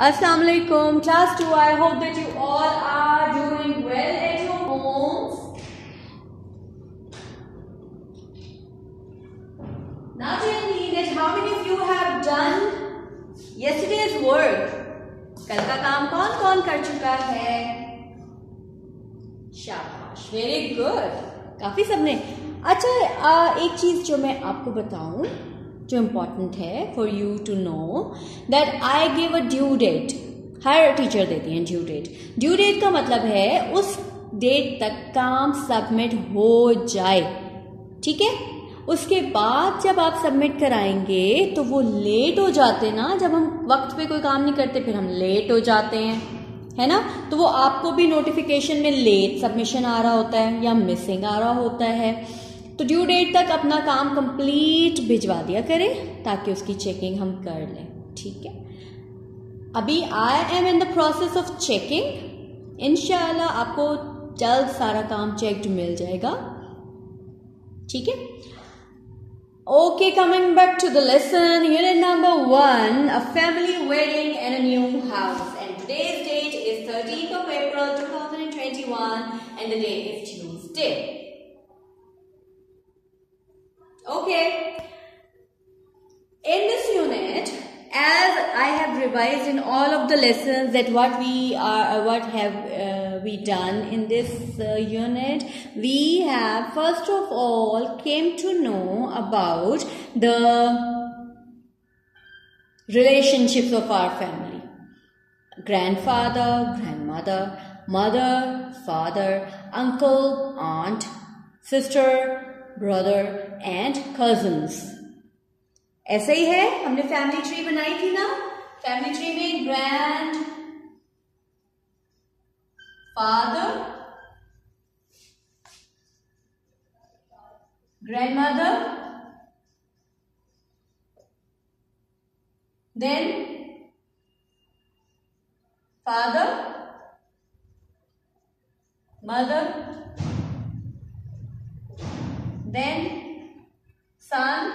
अस्सलाम वालेकुम class two I hope that you all are doing well at your homes now tell me that how many of you have done yesterday's work कल का काम कौन कौन कर चुका है? शाबाश वेरी गुड काफ़ी सबने। अच्छा एक चीज़ जो मैं आपको बताऊँ जो इम्पोर्टेंट है for you to know that I give a due date her teacher देती हैं ड्यू डेट ड्यू डेट का मतलब है उस डेट तक काम सबमिट हो जाए ठीक है उसके बाद जब आप सबमिट कराएँगे तो वो लेट हो जाते ना जब हम वक्त पे कोई काम नहीं करते फिर हम लेट हो जाते हैं है ना तो वो आपको भी नोटिफिकेशन में लेट सबमिशन आ रहा होता है या मिसिंग आ रहा होता है तो ड्यू डेट तक अपना काम कंप्लीट भिजवा दिया करें, ताकि उसकी चेकिंग हम कर लें। ठीक है? अभी I am in the process of checking इनशाला आपको जल्द सारा काम चेकड मिल जाएगा। ठीक है? Okay coming back to the lesson unit number one a family wedding and new house and date is thirteen of April two thousand and twenty one and the day is Tuesday Okay. In this unit, as I have revised in all of the lessons that what we are, what have uh, we done in this uh, unit, we have first of all came to know about the relationships of our family. Grandfather, grandmother, mother, father, uncle, aunt, sister, brother and cousins ऐसे ही है, हमने family tree बनाई थी ना? Family tree में grandfather grandmother then father mother then son,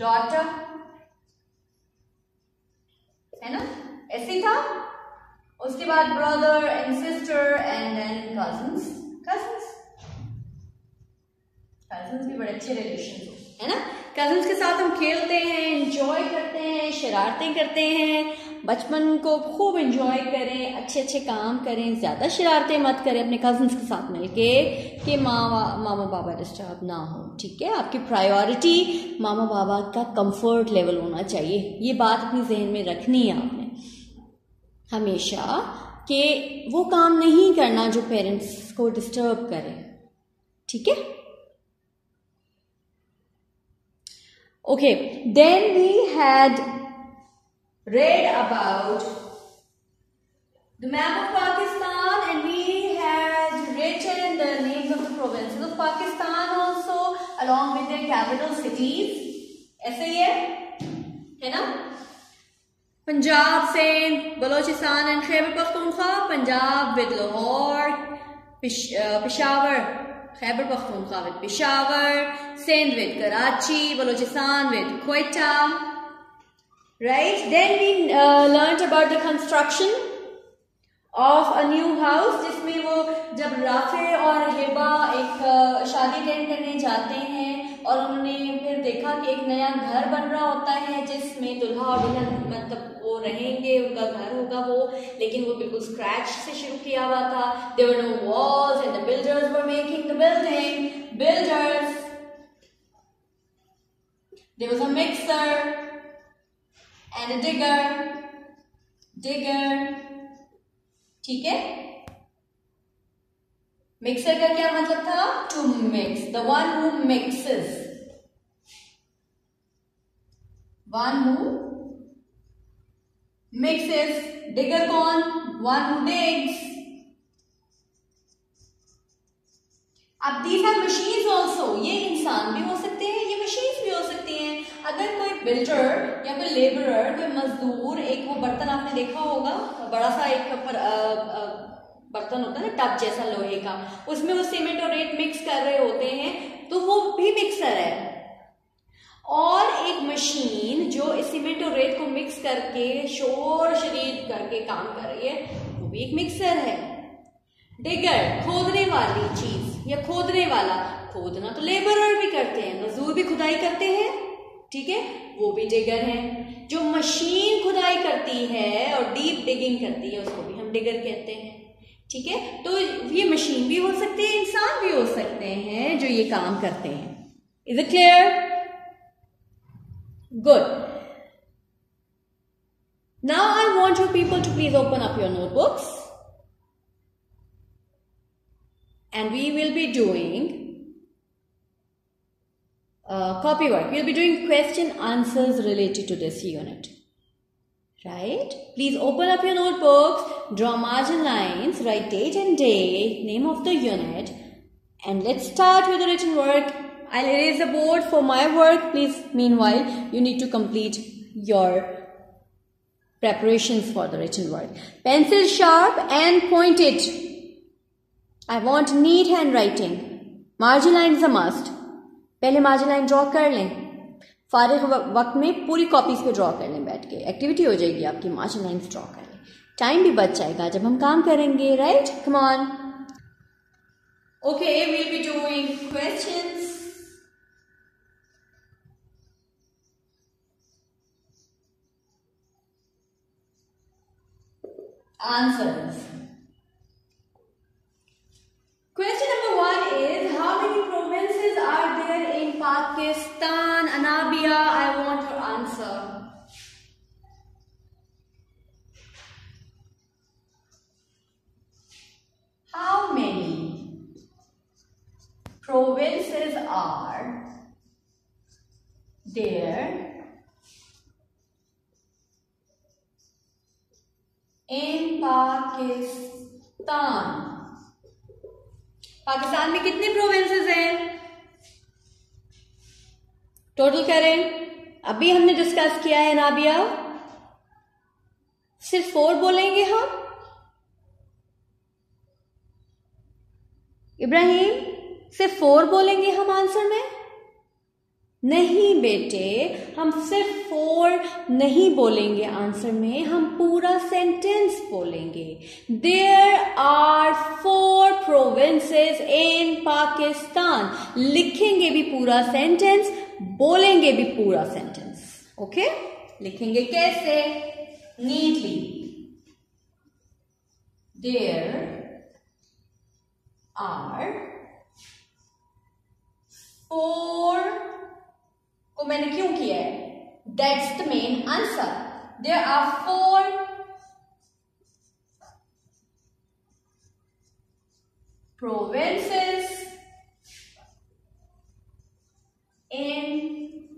daughter, है ना? ऐसे था। उसके बाद brother and sister and then cousins cousins cousins भी बड़े अच्छे रिलेशन है ना? कजन्स के साथ हम खेलते हैं एंजॉय करते हैं शरारतें करते हैं। बचपन को खूब इंजॉय करें अच्छे अच्छे काम करें, ज़्यादा शरारतें मत करें, अपने कजन्स के साथ मिलके कि मामा मामा बाबा डिस्टर्ब ना हो, ठीक है? आपकी प्रायोरिटी मामा बाबा का कंफर्ट लेवल होना चाहिए। ये बात अपनी जहन में रखनी है आपने। हमेशा कि वो काम नहीं करना जो पेरेंट्स को डिस्टर्ब करे, ठीक है? Okay then we had read about the map of Pakistan and we had written the names of the provinces of Pakistan also along with their capital cities. ऐसे ही है है ना Punjab Sindh Balochistan and Khyber Pakhtunkhwa Punjab with Lahore Peshawar Khyber Pakhtunkhwa with Peshawar Sindh with Karachi Balochistan with Quetta Right? Then we uh, learned about the construction of a new house जिसमें वो जब Rafe और हिबा एक शादी attend करने जाते हैं और उन्होंने फिर देखा कि एक नया घर बन रहा होता है जिसमें दुल्हा और दुल्हन मतलब वो रहेंगे उनका घर होगा वो लेकिन वो बिल्कुल स्क्रैच से शुरू किया हुआ था। There were no walls and the builders were making the building builders was a mixer and digger digger. ठीक है? मिक्सर का क्या मतलब था? To mix the one who mixes one who mixes digger कौन? वन हु डिग्स अब these are machine also ये इंसान भी हो सकते हैं ये मशीन भी हो सकती हैं। अगर कोई बिल्डर या कोई लेबरर कोई मजदूर एक वो बर्तन आपने देखा होगा बड़ा सा एक पर, आ, आ, बर्तन होता है ना टब जैसा लोहे का उसमें वो सीमेंट और रेत मिक्स कर रहे होते हैं तो वो भी मिक्सर है। और एक मशीन जो इस सीमेंट और रेत को मिक्स करके शोर शरीर करके काम कर रही है वो भी एक मिक्सर है। डिगर, खोदने वाली चीज़ या खोदने वाला। खोदना तो लेबर भी करते हैं, मजदूर भी खुदाई करते हैं, ठीक है? वो भी डिगर है। जो मशीन खुदाई करती है और डीप डिगिंग करती है, उसको भी हम डिगर कहते हैं, ठीक है? तो ये मशीन भी हो सकती है, इंसान भी हो सकते हैं जो ये काम करते हैं। Is it clear good now I want you people to please open up your notebooks and we will be doing uh, copy work. We'll be doing question answers related to this unit. Right? Please open up your notebooks, draw margin lines, write date and day, name of the unit, and let's start with the written work. I'll erase the board for my work. Please, meanwhile, you need to complete your preparations for the written work. Pencil sharp and pointed. it pointed. Want want handwriting margin line is a must. पहले margin line draw कर लें। फारिग वक्त में पूरी copies पे draw कर लें बैठ के। एक्टिविटी हो जाएगी आपकी मार्जिन लाइन ड्रॉ कर लें टाइम भी बच जाएगा जब हम काम करेंगे right come on okay will be doing questions answers Question number one is How many provinces are there in Pakistan? Anabia, I want your answer. How many provinces are there in Pakistan? Pakistan में कितने provinces हैं? Total करें अभी हमने discuss किया है नाबिया। सिर्फ़ four बोलेंगे हम। इब्राहिम, सिर्फ़ फोर बोलेंगे हम आंसर में? नहीं बेटे, हम सिर्फ़ फोर नहीं बोलेंगे आंसर में, हम पूरा सेंटेंस बोलेंगे। There are four provinces in Pakistan लिखेंगे भी पूरा सेंटेंस बोलेंगे भी पूरा सेंटेंस ओके लिखेंगे कैसे? Neatly there are That's the main answer. There are four provinces in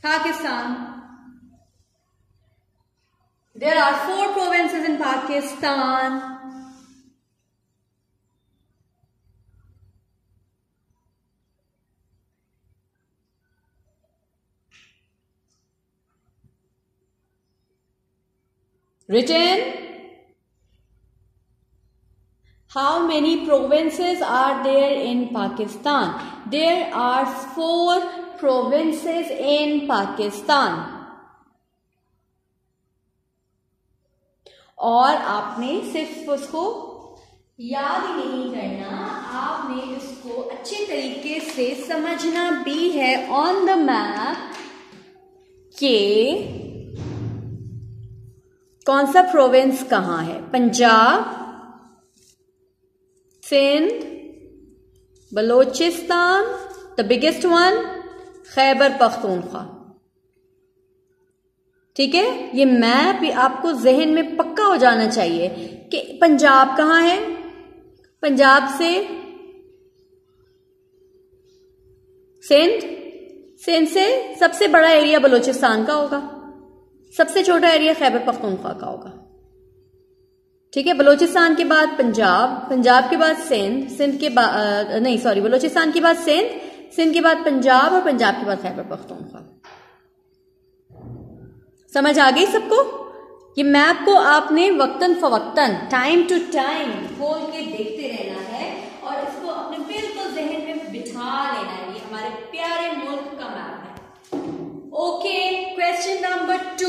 Pakistan. There are four provinces in Pakistan. Written. How many provinces are there in Pakistan? There are four provinces in Pakistan. और आपने सिर्फ़ उसको याद ही नहीं करना आपने इसको अच्छे तरीके से समझना भी है ऑन द मैप के कौन सा प्रोविंस कहाँ है? Punjab, Sindh, Balochistan the biggest one Khyber Pakhtunkhwa. ठीक है? ये मैप आपको जहन में पक्का हो जाना चाहिए कि पंजाब कहाँ है? पंजाब से सिंध। सिंध से सबसे बड़ा एरिया बलोचिस्तान का होगा। सबसे छोटा एरिया खैबर पख्तूनख्वा का होगा। ठीक है? बलोचिस्तान के बाद पंजाब पंजाब के बाद सिंध सिंध के बाद नहीं सॉरी बलोचिस्तान के बाद सिंध सिंध के बाद पंजाब और पंजाब के बाद खैबर पख्तूनख्वा। समझ आ गई सबको? ये मैप को आपने वक्तन फवक्तन टाइम टू टाइम खोल के देखते रहना है और इसको अपने बिल्कुल जहन उठा लेना है। ये हमारे प्यारे मुल्क का map okay question number two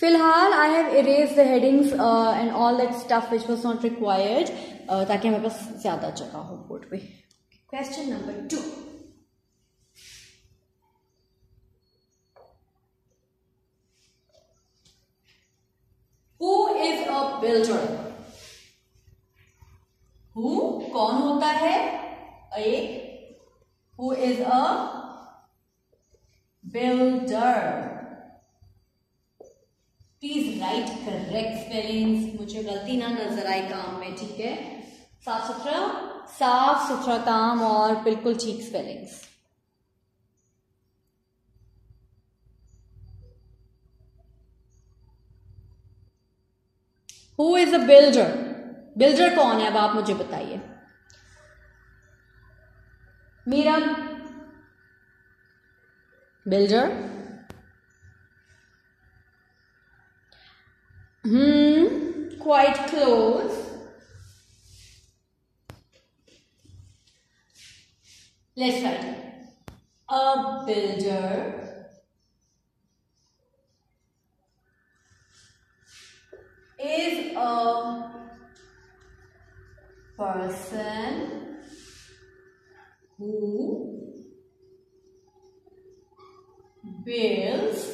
फ़िलहाल I have erase the headings and all that stuff which was not required ताकि हमारे पास ज़्यादा जगह हो बोर्ड पे। Question number two who is a builder who कौन होता है? एक who is a builder please write correct spellings मुझे गलती ना नज़र आए काम में, ठीक है? साफ़ सुथरा साफ़ सुथरा काम और बिल्कुल ठीक spellings who is a builder builder कौन है? अब आप मुझे बताइए. Mira. Builder. Hmm. Quite close. Let's write. A builder. is a person who builds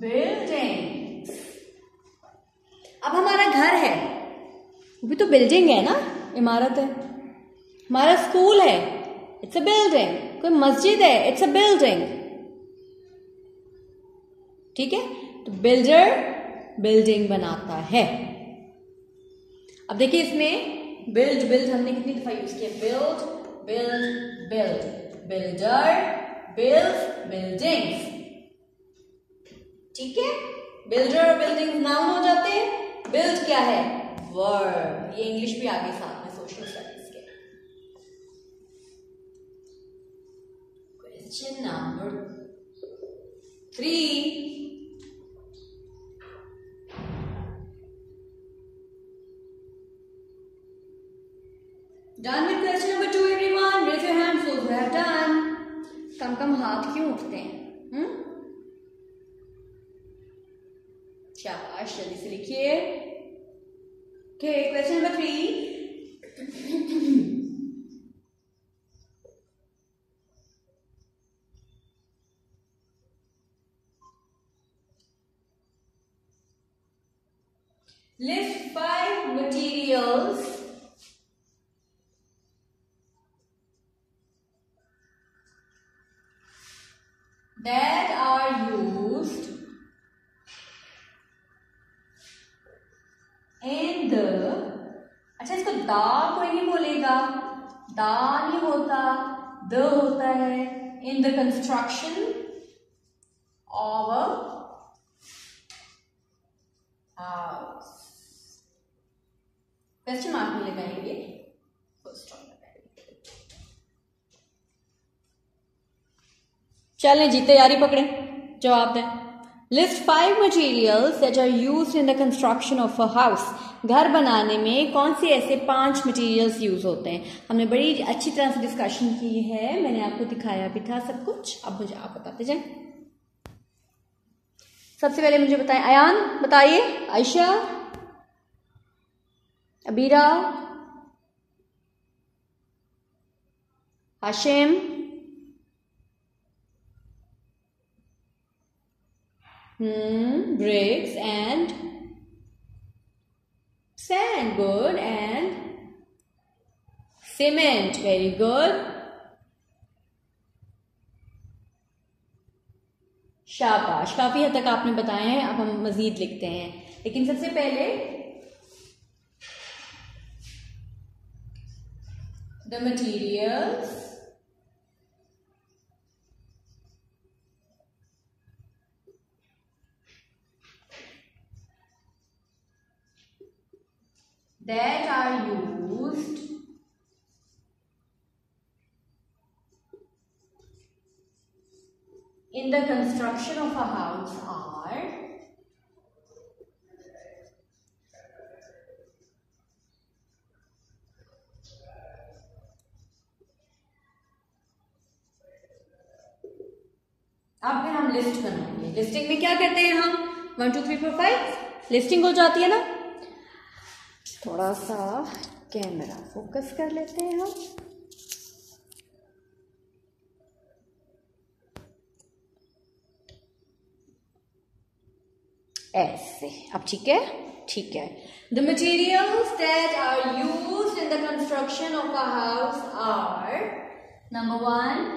building अब हमारा घर है। वो भी तो बिल्डिंग है ना? इमारत है। हमारा स्कूल है। इट्स अ बिल्डिंग कोई मस्जिद है? इट्स अ बिल्डिंग ठीक है? तो बिल्डर बिल्डिंग बनाता है। अब देखिए इसमें बिल्ड बिल्ड हमने कितनी दफ़ा यूज़ किया build build build builder build buildings ठीक है? बिल्डर और बिल्डिंग नाउन हो जाते हैं. बिल्ड क्या है? वर्ड ये इंग्लिश भी आगे साथ में सोशल स्टडीज़ के. क्वेश्चन नंबर थ्री है कम कम हाथ क्यों उठते हैं? हम्म? चाश जल्दी से लिखिए। Okay question number three list five materials है in the construction of a house question mark में लगाएँगे फ़र्स्ट चलें जी तैयारी पकड़े जवाब दें list five materials that are use in the construction of a house घर बनाने में कौन से ऐसे पाँच मटेरियल्स यूज़ होते हैं? हमने बड़ी अच्छी तरह से डिस्कशन की है। मैंने आपको दिखाया भी था सब कुछ। अब मुझे आप बताते जाए। सबसे पहले मुझे बताएँ। अयान बताइए। Ayesha, Abira, Hashim. bricks and sand. Good. And cement. Very good. शाबाश, काफ़ी हद तक आपने बताए हैं, अब हम मजीद लिखते हैं लेकिन सबसे पहले the materials that are used in the construction of a house are अब फिर हम लिस्ट बनाएँगे। लिस्टिंग में क्या करते हैं हम? One two three four five listing हो जाती है ना? थोड़ा सा कैमरा फोकस कर लेते हैं हम। ऐसे, अब ठीक है? ठीक है। The materials that are use in the construction of a house are number one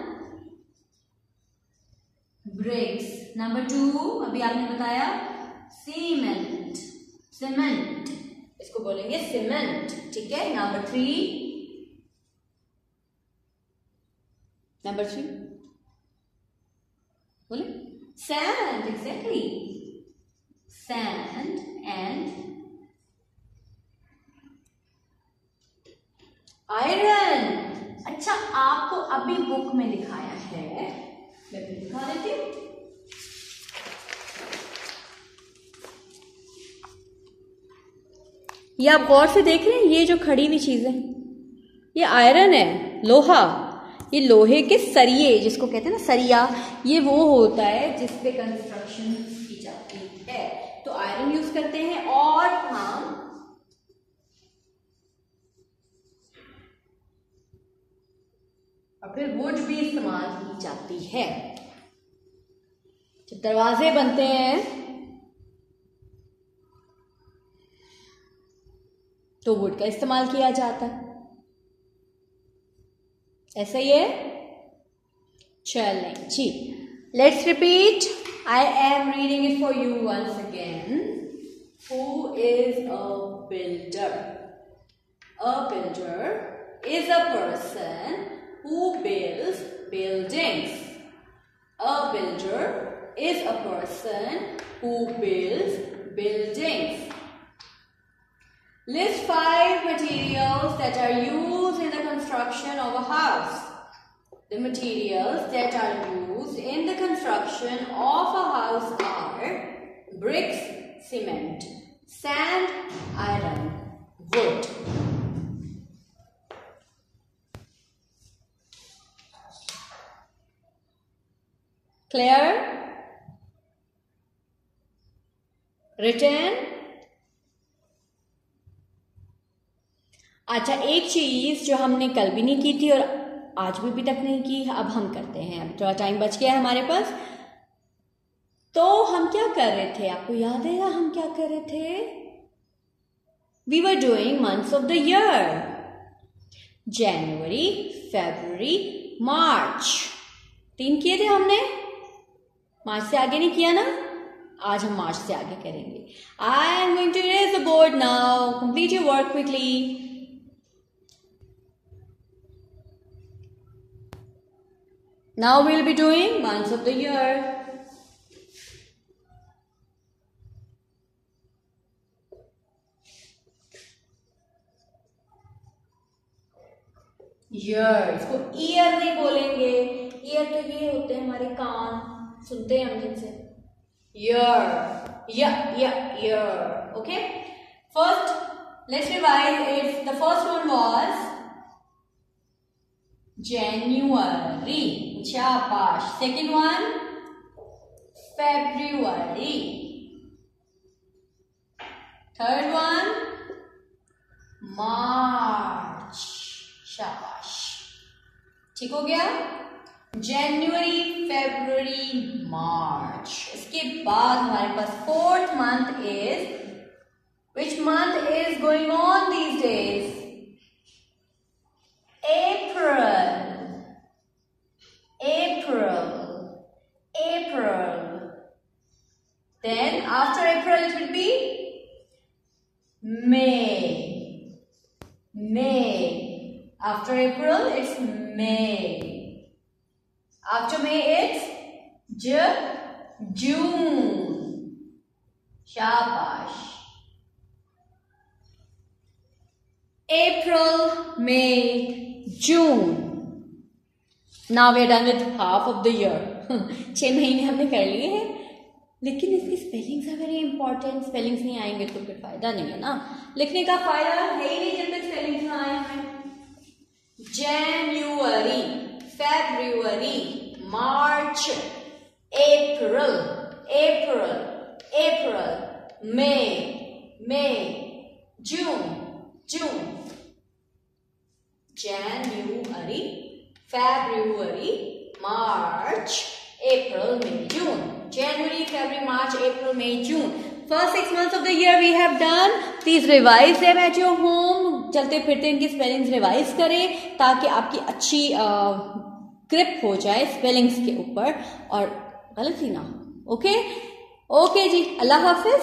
bricks number two अभी आपने बताया सीमेंट सीमेंट इसको बोलेंगे सीमेंट ठीक है? नंबर थ्री नंबर थ्री बोले? Sand exactly sand and iron अच्छा आपको अभी बुक में दिखाया है। मैं दिखा देती हूँ। ये आप गौर से देख रहे हैं ये जो खड़ी हुई चीज़ें, ये आयरन है, लोहा, ये लोहे के सरिये जिसको कहते हैं ना सरिया, ये वो होता है जिसपे कंस्ट्रक्शन की जाती है। तो आयरन यूज़ करते हैं और हम फिर वुड भी इस्तेमाल की जाती है। जब दरवाजे बनते हैं तो वुड का इस्तेमाल किया जाता है। ऐसा ही है? चलें, जी। Let's repeat I am reading it for you once again who is a builder a builder is a person who build buildings a builder is a person who build buildings List five materials that are used in the construction of a house. The materials that are used in the construction of a house are bricks, cement, sand, iron, wood. Clear? Written? अच्छा एक चीज़ जो हमने कल भी नहीं की थी और आज भी अभी तक नहीं की, अब हम करते हैं। अब थोड़ा टाइम बच गया है हमारे पास। तो हम क्या कर रहे थे? आपको याद है हम क्या कर रहे थे? We were doing months of the year January February March तीन किए थे हमने? मार्च से आगे नहीं किया ना? आज हम मार्च से आगे करेंगे। I am going to erase the board now complete your work quickly Now we'll be doing months of the year. Year इसको ईयर नहीं बोलेंगे. ईयर तो ये होते हैं हमारे कान. सुनते हैं हम जिनसे. Year year okay first let's revise it's the first one was January Shabash. Second one, February. Third one, March. Shabash. ठीक हो गया जनवरी फेब्रुवरी मार्च इसके बाद हमारे पास fourth month is which month is going on these days April, April, April. Then after April it will be May, May. After April it's May. After May it's J, June. Shabash. April, May, June. Now we done with half of the year छह महीने हमने कर लिए हैं। लेकिन इसकी spellings are very important spellings नहीं आएँगे तो फिर फ़ायदा नहीं है ना। लिखने का फ़ायदा है ही नहीं जब तक स्पेलिंग्स ना आए हैं January February March April, April, April, May, May, June, June, January, February, March, April, May, June. January, February, March, April, May, June. First six months of the year we have done. Please revise them at your home. चलते फिरते इनकी spellings revise करें ताकि आपकी अच्छी grip हो जाए spellings के ऊपर और गलती ना हो ओके ओके जी अल्लाह हाफिज